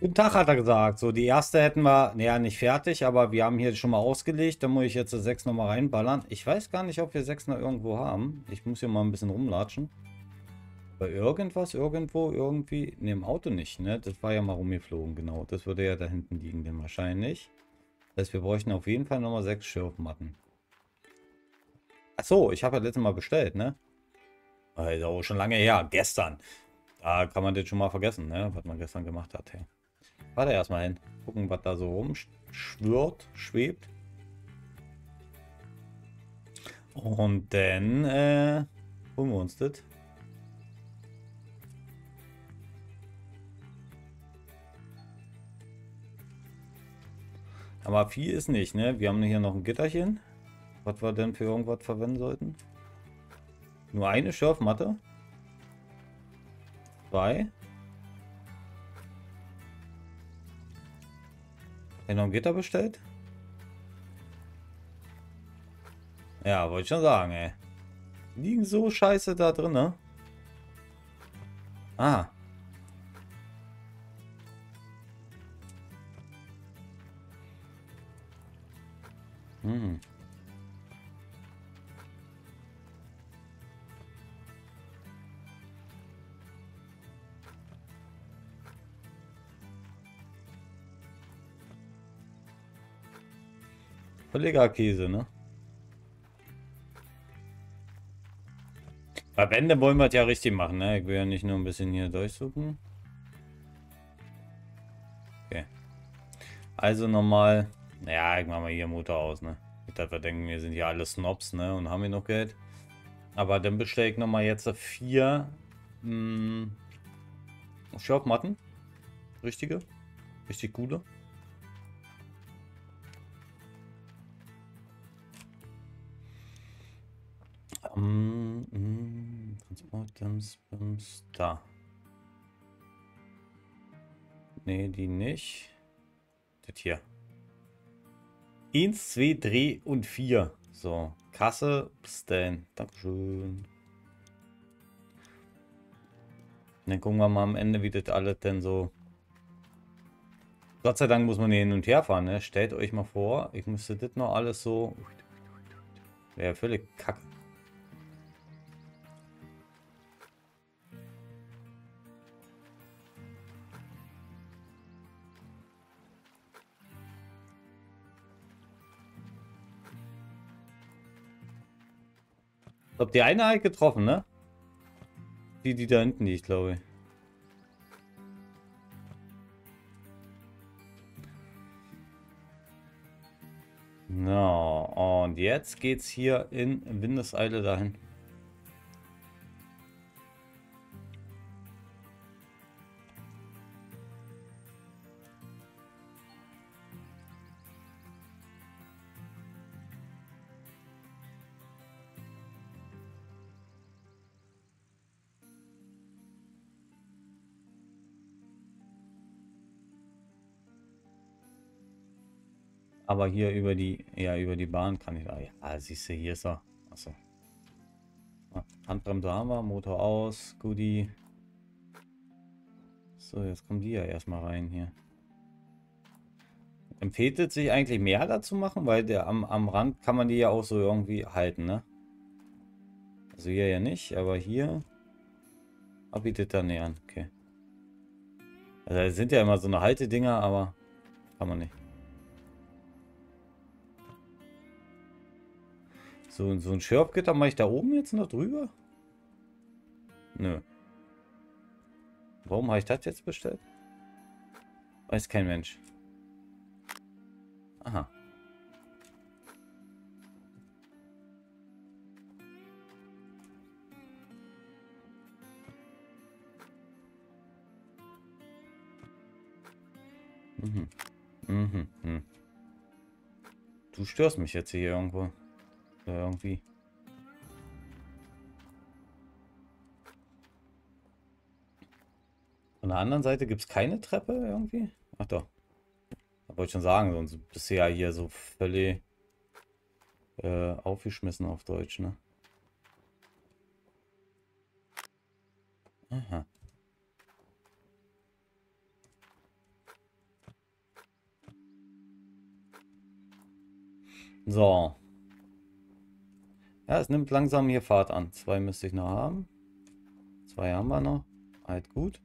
Guten Tag, hat er gesagt. So, die erste hätten wir, naja, nicht fertig, aber wir haben hier schon mal ausgelegt. Da muss ich jetzt sechs nochmal reinballern. Ich weiß gar nicht, ob wir sechs noch irgendwo haben. Ich muss hier mal ein bisschen rumlatschen. Bei irgendwas, irgendwo, irgendwie. Ne, im Auto nicht, ne? Das war ja mal rumgeflogen, genau. Das würde ja da hinten liegen, denn wahrscheinlich. Das heißt, wir bräuchten auf jeden Fall nochmal sechs Schürfmatten. Achso, ich habe ja letztes Mal bestellt, ne? Also schon lange her, gestern. Da kann man das schon mal vergessen, ne? Was man gestern gemacht hat. Hey. Warte erstmal hin. Gucken, was da so rumschwirrt, schwebt. Und dann äh, holen wir uns das. Aber viel ist nicht, ne? Wir haben hier noch ein Gitterchen. Was wir denn für irgendwas verwenden sollten. Nur eine Schürfmatte. Zwei. Ein Gitter bestellt? Ja, wollte ich schon sagen, ey. Liegen so scheiße da drin, ne? Ah. Hm. Völliger Käse, ne? Bei Wände wollen wir es ja richtig machen, ne? Ich will ja nicht nur ein bisschen hier durchsuchen. Okay. Also nochmal. Naja, ich mach mal hier Motor aus, ne? Dass wir denken, wir sind hier alle Snobs, ne? Und haben hier noch Geld. Aber dann bestelle ich nochmal jetzt vier hm, Shopmatten. Richtige. Richtig gute. Transport, da. Ne, die nicht. Das hier. 1, 2, 3 und 4. So, Kasse, Stan. Dankeschön. Dann gucken wir mal am Ende, wie das alles denn so... Gott sei Dank muss man hier hin und her fahren, ne? Stellt euch mal vor, ich müsste das noch alles so... Wäre völlig kacke. Ich glaube, die eine hat getroffen, ne? Die, die da hinten liegt, glaube ich. No, und jetzt geht's hier in Windeseile dahin. Aber hier über die, ja, über die Bahn kann ich. Ah, ja, siehst du, hier ist er. Achso. Handbremse haben wir, Motor aus, Goodie. So, jetzt kommen die ja erstmal rein hier. Empfiehlt es sich eigentlich mehr dazu machen, weil der am, am Rand kann man die ja auch so irgendwie halten, ne? Also hier ja nicht, aber hier bietet da nähern, okay. Also es sind ja immer so eine Haltedinger, aber kann man nicht. So, so ein Schirpgitter mache ich da oben jetzt noch drüber? Nö. Warum habe ich das jetzt bestellt? Weiß kein Mensch. Aha. Mhm. Mhm. Mhm. Du störst mich jetzt hier irgendwo ja, irgendwie. Von der anderen Seite gibt es keine Treppe irgendwie? Ach doch. Da wollte ich schon sagen, sonst bist du ja hier so völlig äh, aufgeschmissen auf Deutsch, ne? Aha. So. Ja, es nimmt langsam hier Fahrt an. Zwei müsste ich noch haben. Zwei haben wir noch. Halt gut.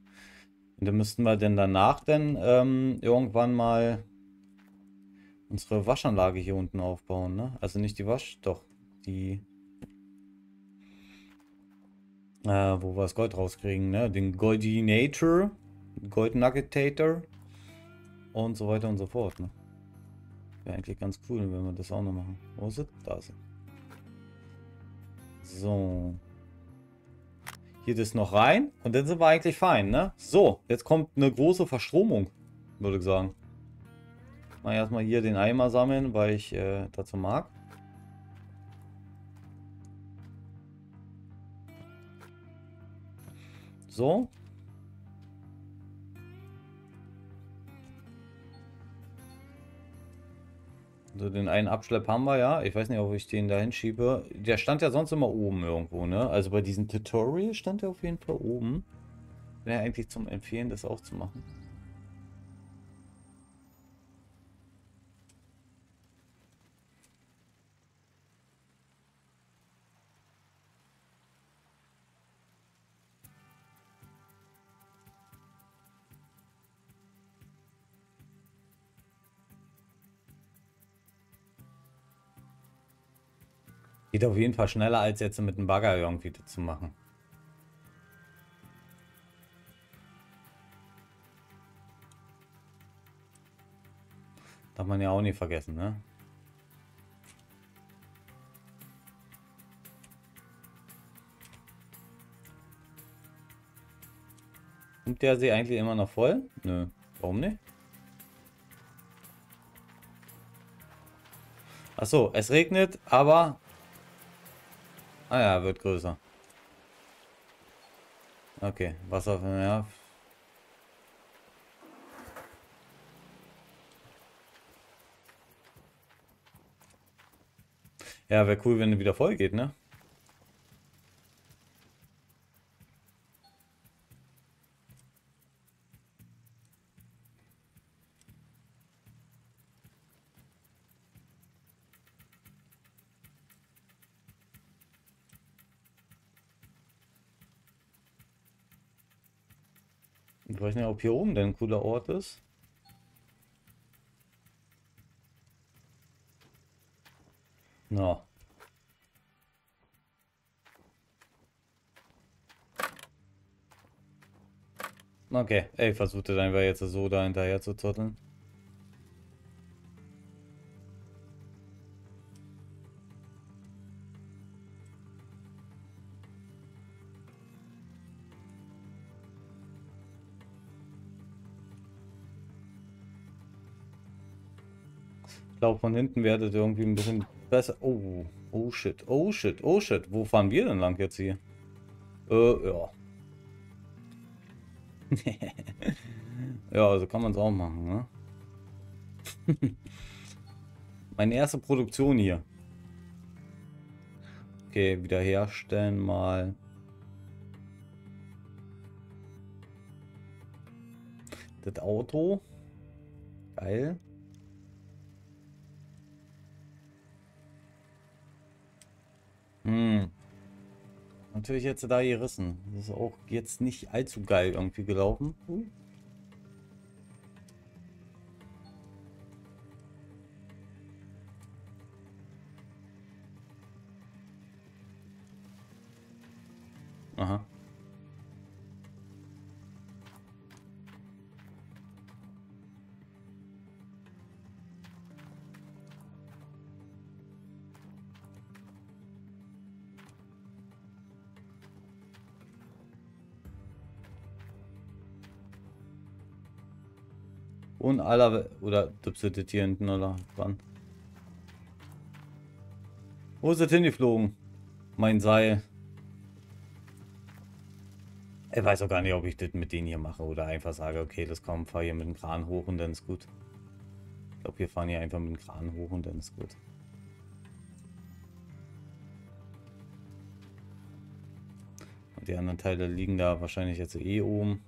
Und dann müssten wir denn danach denn ähm, irgendwann mal unsere Waschanlage hier unten aufbauen, ne? Also nicht die Wasch, doch, die äh, wo wir das Gold rauskriegen, ne? Den Goldinator, Gold Nuggetator und so weiter und so fort, ne? Wäre eigentlich ganz cool, wenn wir das auch noch machen. Wo ist es? Da ist es. So. Hier das noch rein und dann sind wir eigentlich fein, ne? So, jetzt kommt eine große Verstromung, würde ich sagen. Mal erstmal hier den Eimer sammeln, weil ich äh, dazu mag. So. So, den einen Abschlepp haben wir ja. Ich weiß nicht, ob ich den da hinschiebe. Der stand ja sonst immer oben irgendwo, ne? Also bei diesem Tutorial stand er auf jeden Fall oben. Wäre eigentlich zum Empfehlen, das auch zu machen. Geht auf jeden Fall schneller, als jetzt mit dem Bagger irgendwie zu machen. Darf man ja auch nicht vergessen, ne? Nimmt der See eigentlich immer noch voll? Nö. Warum nicht? Achso, es regnet, aber Ah ja, wird größer. Okay, Wasser, ja. Ja, wäre cool, wenn er wieder voll geht, ne? Weiß nicht, ob hier oben denn ein cooler Ort ist. Na. Okay, ey, versucht dann einfach jetzt so da hinterher zu zotteln. Glaube, von hinten werdet ihr irgendwie ein bisschen besser. Oh, oh shit, oh shit, oh shit. Wo fahren wir denn lang jetzt hier? Äh, ja. ja, also kann man es auch machen, ne? Meine erste Produktion hier. Okay, wiederherstellen mal. Das Auto. Geil. Hm. Natürlich jetzt da gerissen. Das ist auch jetzt nicht allzu geil irgendwie gelaufen. Aha. Aller oder düpselt hier hinten oder dran. Wo ist es hingeflogen? Mein Seil. Ich weiß auch gar nicht, ob ich das mit denen hier mache oder einfach sage, okay, das kommt, fahr hier mit dem Kran hoch und dann ist gut. Ich glaube, wir fahren hier einfach mit dem Kran hoch und dann ist gut. Und die anderen Teile liegen da wahrscheinlich jetzt eh oben.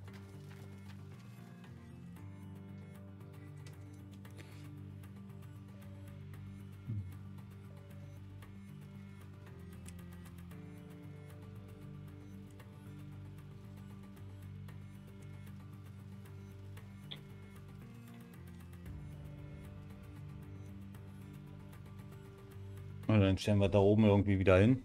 Dann stellen wir da oben irgendwie wieder hin.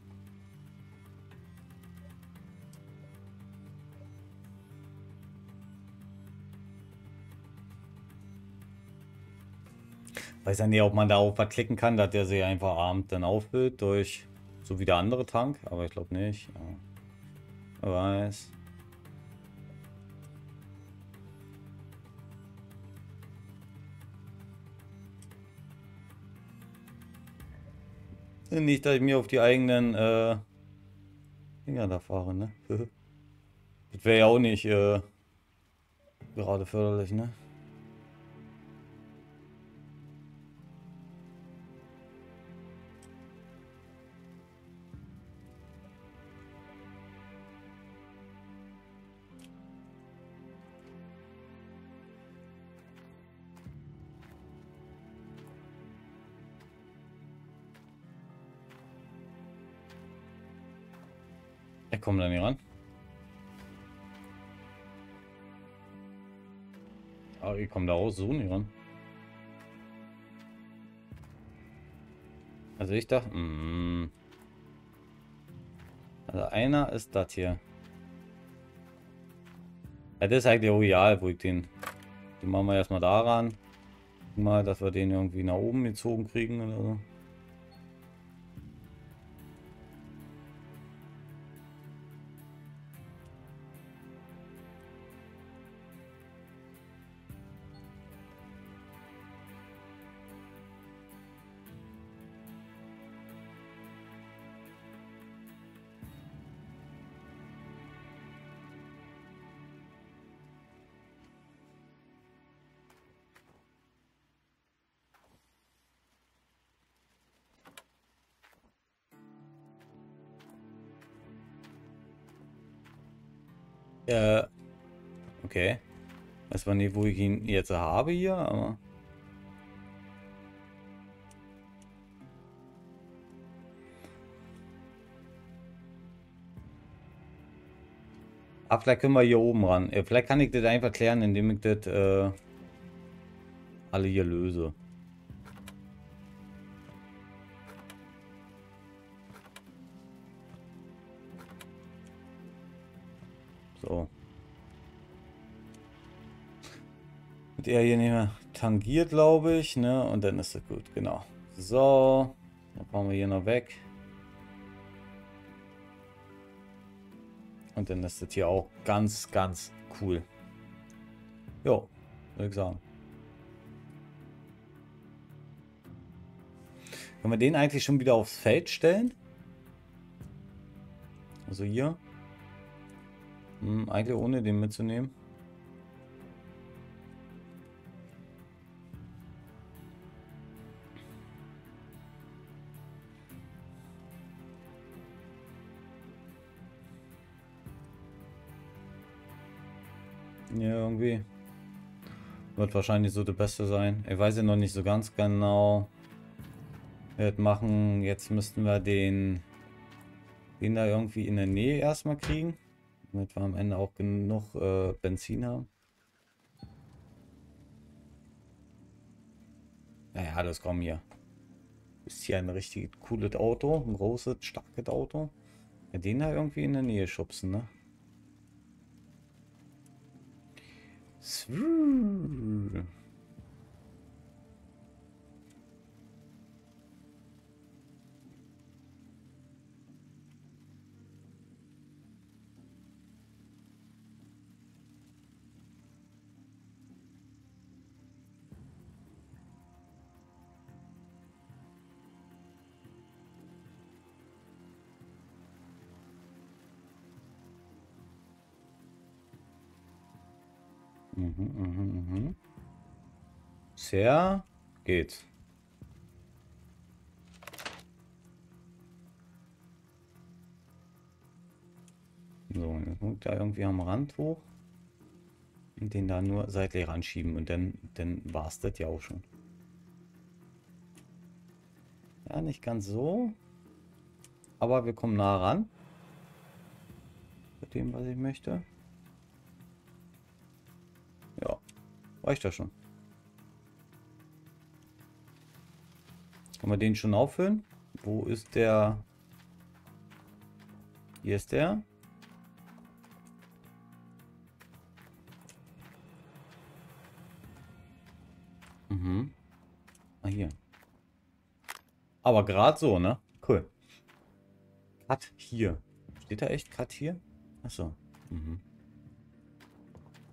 Weiß ja nicht, ob man da darauf klicken kann, dass der sich einfach abend dann auffüllt durch so wie der andere Tank, aber ich glaube nicht. Ja. Weiß. Nicht, dass ich mir auf die eigenen äh, Dinger da fahre, ne? das wäre ja auch nicht äh, gerade förderlich, ne? Ich komme da nicht ran. Aber ich komme da auch so nicht ran. Also ich dachte, mm, also einer ist das hier. Ja, das ist eigentlich royal, wo ich den, den machen wir erstmal daran. Mal, dass wir den irgendwie nach oben gezogen kriegen oder so. Äh, okay. Weiß man nicht, wo ich ihn jetzt habe hier, aber... Ah, vielleicht können wir hier oben ran. Vielleicht kann ich das einfach klären, indem ich das äh, alle hier löse. So. Mit er hier nicht mehr tangiert, glaube ich, ne? Und dann ist das gut, genau. So. Dann fahren wir hier noch weg. Und dann ist das hier auch ganz, ganz cool. Jo, würde ich sagen. Können wir den eigentlich schon wieder aufs Feld stellen? Also hier. Hm, eigentlich ohne den mitzunehmen. Ja, irgendwie. Wird wahrscheinlich so der Beste sein. Ich weiß ja noch nicht so ganz genau. Wir machen, jetzt müssten wir den, den da irgendwie in der Nähe erstmal kriegen. Damit wir am Ende auch genug äh, Benzin haben. Naja, das kommt hier. Ist hier ein richtig cooles Auto. Ein großes, starkes Auto. Ja, den da irgendwie in der Nähe schubsen, ne? Swoo. Sehr geht. So, jetzt da irgendwie am Rand hoch. Und den da nur seitlich ranschieben und dann, dann war es das ja auch schon. Ja, nicht ganz so. Aber wir kommen nah ran. Mit dem, was ich möchte. Reicht das schon. Kann man den schon auffüllen? Wo ist der? Hier ist der. Mhm. Ah, hier. Aber gerade so, ne? Cool. Cut hier. Steht da echt Cut hier? Achso. Mhm.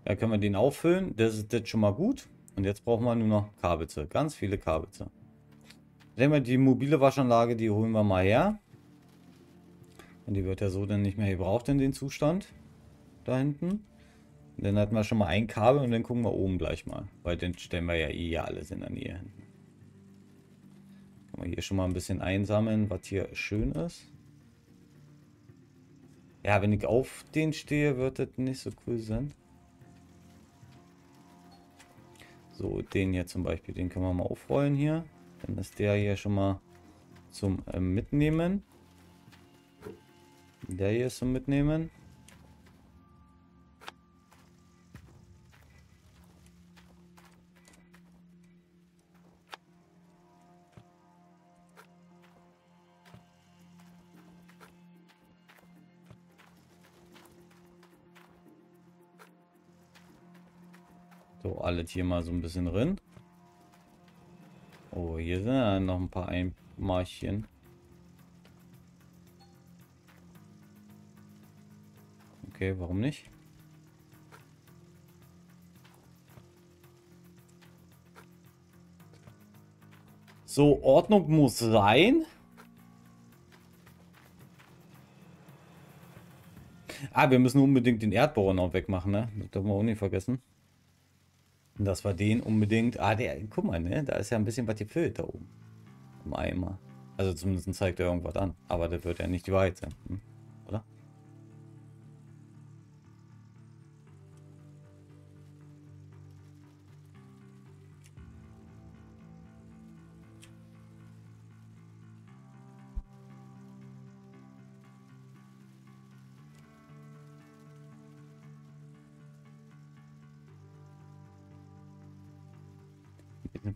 Ja, können wir den auffüllen. Das ist jetzt schon mal gut. Und jetzt brauchen wir nur noch Kabelze. Ganz viele Kabelze. Sehen wir die mobile Waschanlage, die holen wir mal her. Und die wird ja so dann nicht mehr gebraucht in den Zustand. Da hinten. Und dann hatten wir schon mal ein Kabel und dann gucken wir oben gleich mal. Weil den stellen wir ja eh alles in der Nähe hinten. Können wir hier schon mal ein bisschen einsammeln, was hier schön ist. Ja, wenn ich auf den stehe, wird das nicht so cool sein. So, den hier zum Beispiel, den können wir mal aufrollen hier. Dann ist der hier schon mal zum äh, Mitnehmen. Der hier ist zum Mitnehmen. So, alles hier mal so ein bisschen drin. Oh, hier sind ja noch ein paar Einmarchen. Okay, warum nicht? So, Ordnung muss rein. Ah, wir müssen unbedingt den Erdbohrer noch wegmachen, ne? Das dürfen wir auch nicht vergessen. Das war den unbedingt. Ah, der, guck mal, ne? Da ist ja ein bisschen was gefüllt da oben. Im Eimer. Also zumindest zeigt er irgendwas an. Aber das wird ja nicht die Wahrheit sein. Hm?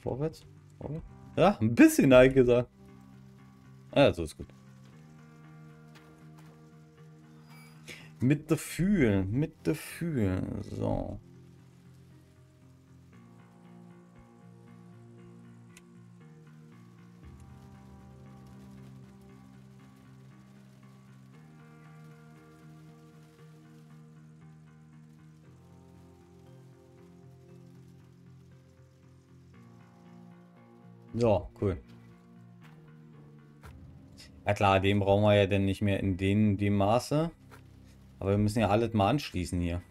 Vorwärts. vorwärts. Ja, ein bisschen nein gesagt. Ah, so ist gut. Mit Gefühl, mit Gefühl. So. Ja, cool. Ja klar, den brauchen wir ja dann nicht mehr in den, dem Maße. Aber wir müssen ja alles mal anschließen hier.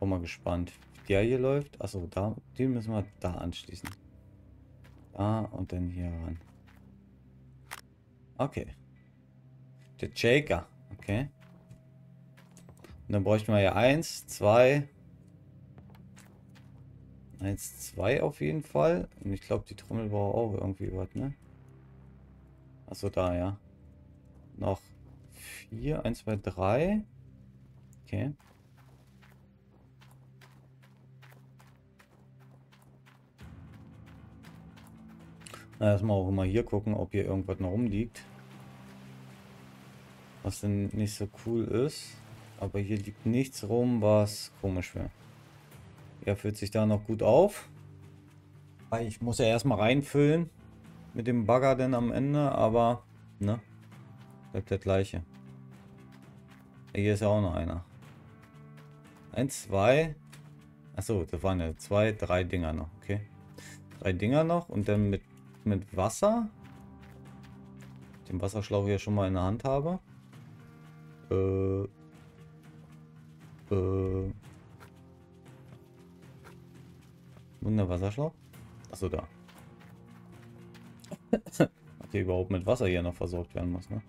Bin mal gespannt, wie der hier läuft. Achso, da, den müssen wir da anschließen. Da und dann hier ran. Okay. Der Shaker. Okay. Und dann bräuchten wir ja eins, zwei, 1, 2 auf jeden Fall. Und ich glaube, die Trommel braucht auch irgendwie was, ne? Achso, da, ja. Noch 4, 1, 2, 3. Okay. Na, erstmal auch immer hier gucken, ob hier irgendwas noch rumliegt. Was denn nicht so cool ist. Aber hier liegt nichts rum, was komisch wäre. Er fühlt sich da noch gut auf. Ich muss ja erstmal reinfüllen mit dem Bagger dann am Ende, aber ne, bleibt der gleiche. Hier ist ja auch noch einer. Eins, zwei. Achso, das waren ja zwei, drei Dinger noch. Okay. Drei Dinger noch und dann mit, mit Wasser. Den Wasserschlauch hier schon mal in der Hand habe. Äh. Äh. Und der Wasserschlauch? Achso, da. okay, überhaupt mit Wasser hier noch versorgt werden muss, ne?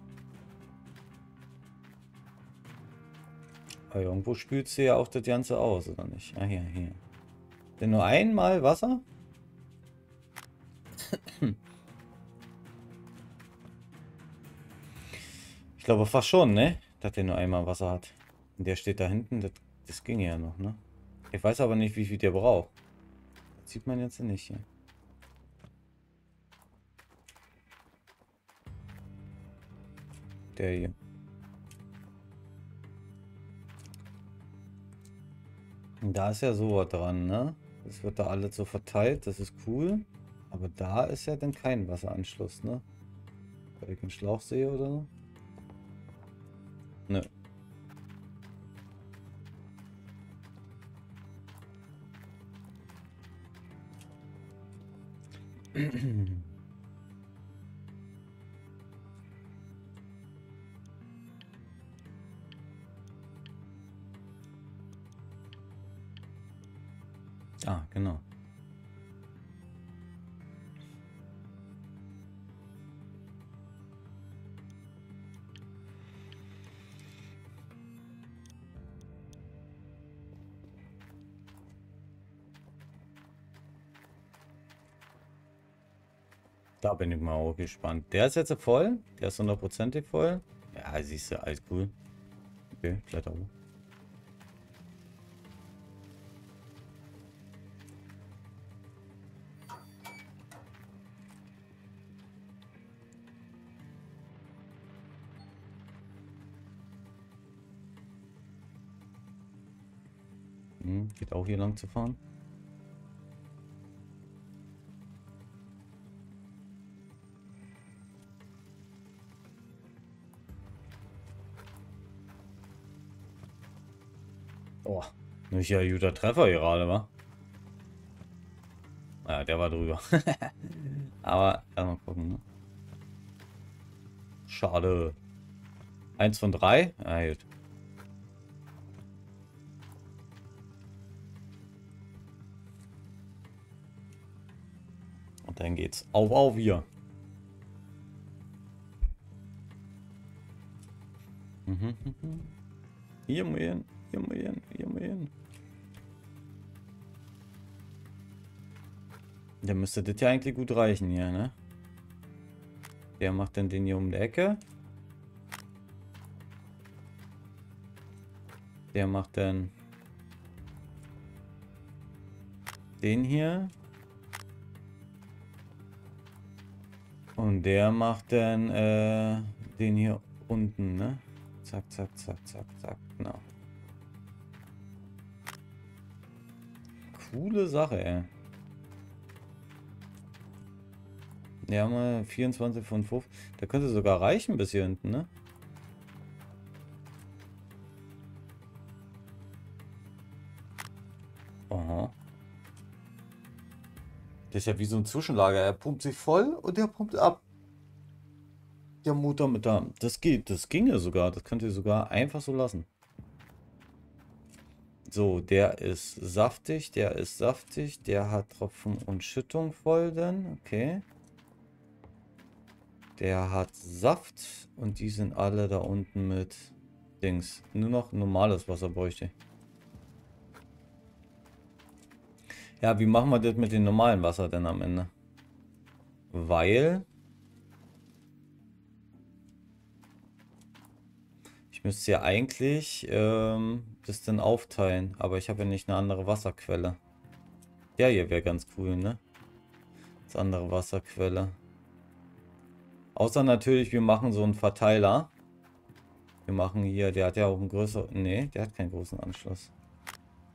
Aber irgendwo spült sie ja auch das Ganze aus, oder nicht? Ah, hier, hier. Denn nur einmal Wasser? ich glaube fast schon, ne? Dass der nur einmal Wasser hat. Und der steht da hinten, das, das ging ja noch, ne? Ich weiß aber nicht, wie viel der braucht. Sieht man jetzt nicht hier. der hier. Da ist ja sowas dran, ne? Das wird da alles so verteilt, das ist cool. Aber da ist ja dann kein Wasseranschluss, ne? Weil ich einen Schlauch sehe oder so. Nö. Ah, genau. Da bin ich mal auch gespannt. Der ist jetzt voll. Der ist hundertprozentig voll. Ja, siehst du, alles cool. Okay, Kletter hoch. Hm, geht auch hier lang zu fahren. Nicht ja guter Treffer gerade, wa? Ja, der war drüber. Aber, mal gucken, ne? Schade. Eins von drei? Ja, gut. Und dann geht's auf, auf hier. Mhm, mhm. Hier, Mähen. Hier mal hin, hier mal hin. Der müsste das ja eigentlich gut reichen hier, ne? Der macht dann den hier um die Ecke. Der macht dann den hier. Und der macht dann äh, den hier unten, ne? Zack, zack, zack, zack, zack, genau. Coole Sache, ey. Ja, mal 24 von 5. Der könnte sogar reichen bis hier hinten, ne? Aha. Das ist ja wie so ein Zwischenlager. Er pumpt sich voll und der pumpt ab. Der Motor mit da. Das geht, das ginge sogar. Das könnt ihr sogar einfach so lassen. So, der ist saftig, der ist saftig, der hat Tropfen und Schüttung voll dann, okay. Der hat Saft und die sind alle da unten mit Dings. Nur noch normales Wasser bräuchte ich. Ja, wie machen wir das mit dem normalen Wasser denn am Ende? Weil Ich müsste ja eigentlich ähm, das dann aufteilen, aber ich habe ja nicht eine andere Wasserquelle. Der hier wäre ganz cool, ne? Das andere Wasserquelle. Außer natürlich, wir machen so einen Verteiler. Wir machen hier, der hat ja auch einen größeren... Ne, der hat keinen großen Anschluss.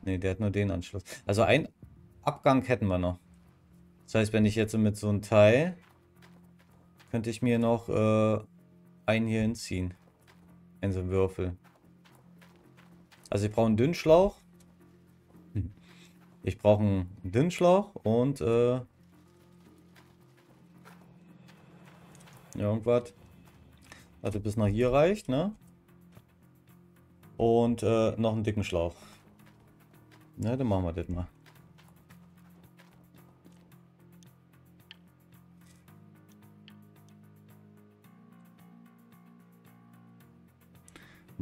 Ne, der hat nur den Anschluss. Also ein Abgang hätten wir noch. Das heißt, wenn ich jetzt mit so einem Teil... Könnte ich mir noch äh, einen hier hinziehen. In so einem Würfel. Also ich brauche einen Dünnschlauch. Ich brauche einen Dünnschlauch und äh, irgendwas. Also bis nach hier reicht, ne? Und äh, noch einen dicken Schlauch. Na, dann machen wir das mal.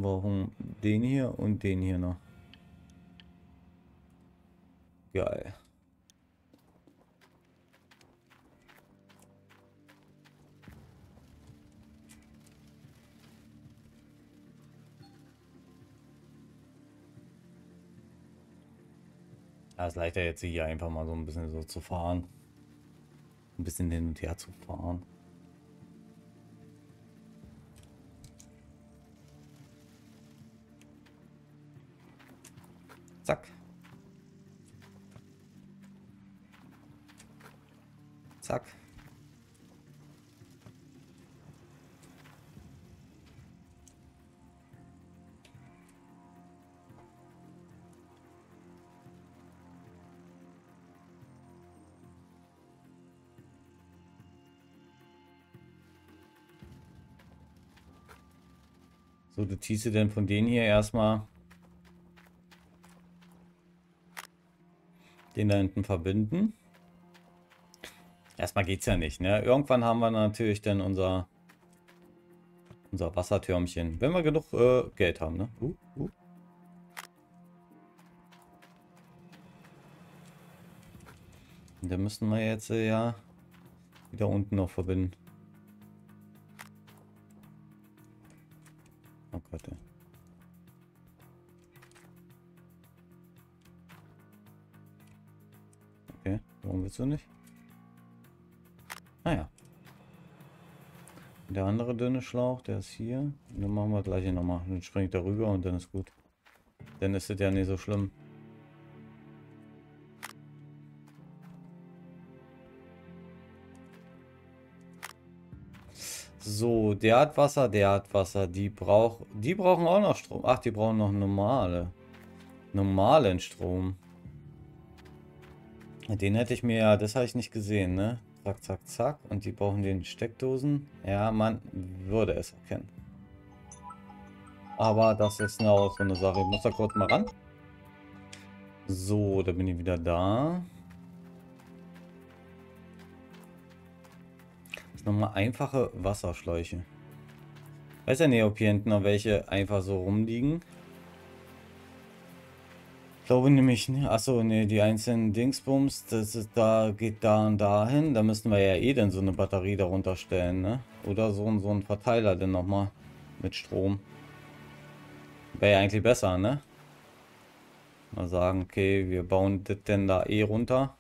Warum den hier und den hier noch? Geil. Ja, ist leichter jetzt hier einfach mal so ein bisschen so zu fahren. Ein bisschen hin und her zu fahren. Zack. Zack. So, du ziehst du denn von denen hier erstmal den da hinten verbinden. Erstmal geht es ja nicht, ne? Irgendwann haben wir natürlich dann unser unser Wassertürmchen, wenn wir genug äh, Geld haben, ne? Uh, uh. Und dann müssen wir jetzt äh, ja wieder unten noch verbinden. Warum willst du nicht? Naja. Ah, der andere dünne Schlauch, der ist hier. Und dann machen wir gleich nochmal. Dann springt er rüber und dann ist gut. Dann ist es ja nicht so schlimm. So, der hat Wasser, der hat Wasser. Die braucht, die brauchen auch noch Strom. Ach, die brauchen noch normale, normalen Strom. Den hätte ich mir ja, das habe ich nicht gesehen, ne? Zack, zack, zack. Und die brauchen den Steckdosen. Ja, man würde es erkennen. Aber das ist auch so eine Sache. Ich muss da kurz mal ran. So, da bin ich wieder da. Das nochmal einfache Wasserschläuche. Weiß ja nicht, ob hier hinten noch welche einfach so rumliegen. Glaube nämlich, achso, ne, die einzelnen Dingsbums, das ist, da geht da und dahin. Da müssten wir ja eh dann so eine Batterie darunter stellen, ne? Oder so, so ein Verteiler dann nochmal mit Strom. Wäre ja eigentlich besser, ne? Mal sagen, okay, wir bauen das denn da eh runter.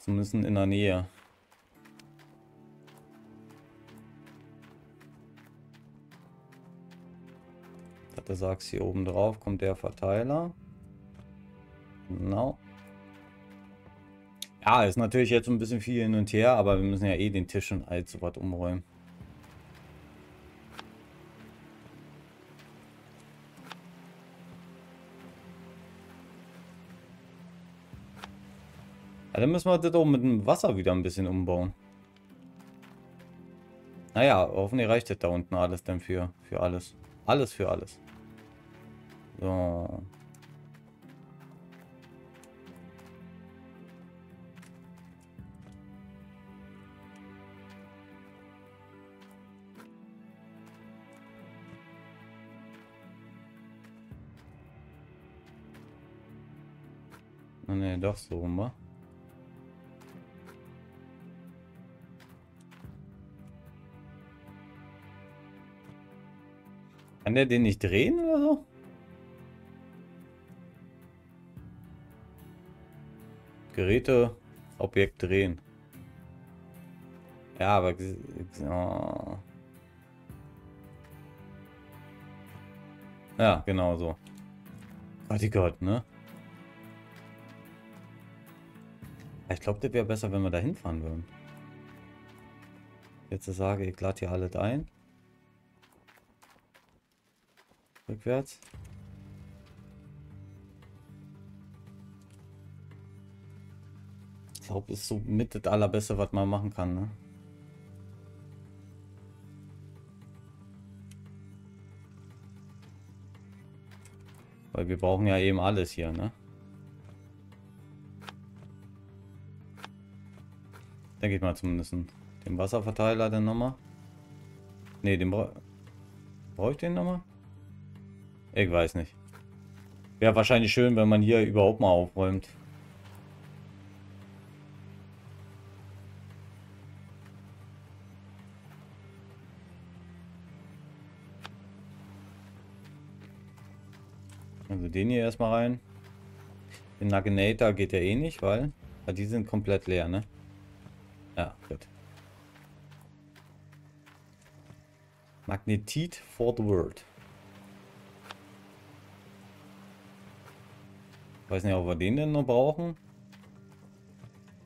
Zumindest in der Nähe. Du sagst, hier oben drauf kommt der Verteiler. Genau. Ja, ist natürlich jetzt ein bisschen viel hin und her, aber wir müssen ja eh den Tisch und all so was umräumen. Ja, dann müssen wir das auch mit dem Wasser wieder ein bisschen umbauen. Naja, hoffentlich reicht das da unten alles dann für, für alles. Alles für alles. So. Ne, doch so rum, wa? Kann der den nicht drehen oder so? Geräte, Objekt drehen. Ja, aber... Oh. Ja, genau so. Gott, Gott, ne? Ich glaube, das wäre besser, wenn wir da hinfahren würden. Jetzt sage ich, lade hier alles ein. Rückwärts. Glaube, ist so mit das allerbeste, was man machen kann, ne? Weil wir brauchen ja eben alles hier, ne? Denke ich mal zumindest. Den Wasserverteiler dann nochmal. Ne, den brauche brauch ich den nochmal? Ich weiß nicht. Wäre wahrscheinlich schön, wenn man hier überhaupt mal aufräumt. Den hier erstmal rein. Den Nuggenator geht ja eh nicht, weil, weil die sind komplett leer, ne? Ja, gut. Magnetit for the world. Weiß nicht, ob wir den denn noch brauchen.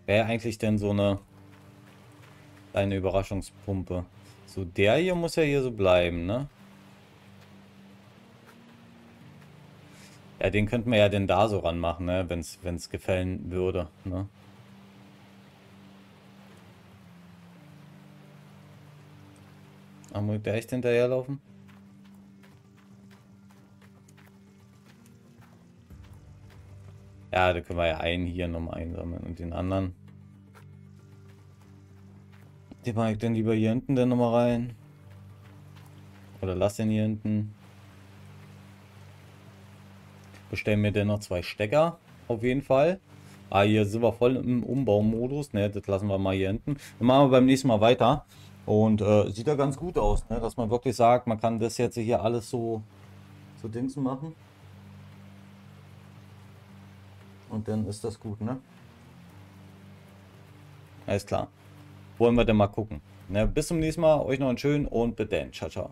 Wäre eigentlich denn so eine kleine Überraschungspumpe. So, der hier muss ja hier so bleiben, ne? Ja, den könnten wir ja denn da so ranmachen, ne? Wenn es gefallen würde, ne? Muss der echt hinterherlaufen? Ja, da können wir ja einen hier nochmal einsammeln und den anderen. Den mache ich dann lieber hier hinten dann nochmal rein. Oder lass den hier hinten. Bestellen mir dann noch zwei Stecker. Auf jeden Fall. Ah, hier sind wir voll im Umbaumodus. Ne, das lassen wir mal hier hinten. Dann machen wir beim nächsten Mal weiter. Und äh, sieht ja ganz gut aus, ne? dass man wirklich sagt, man kann das jetzt hier alles so, so Dings machen. Und dann ist das gut, ne? Alles klar. Wollen wir dann mal gucken. Ne? Bis zum nächsten Mal. Euch noch einen schönen und bitte. Ciao, ciao.